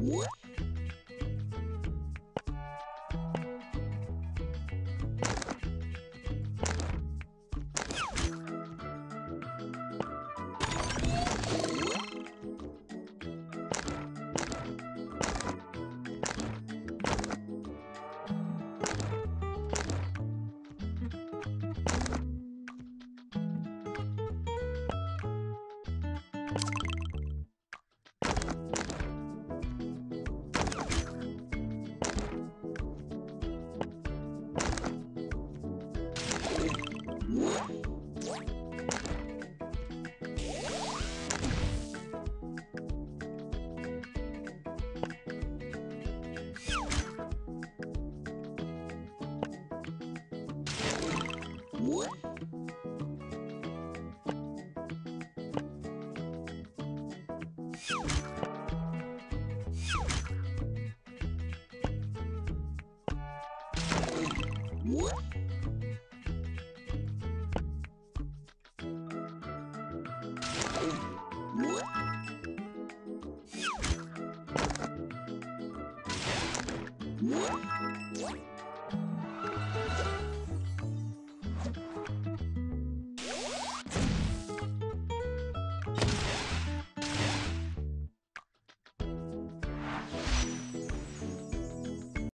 What? What?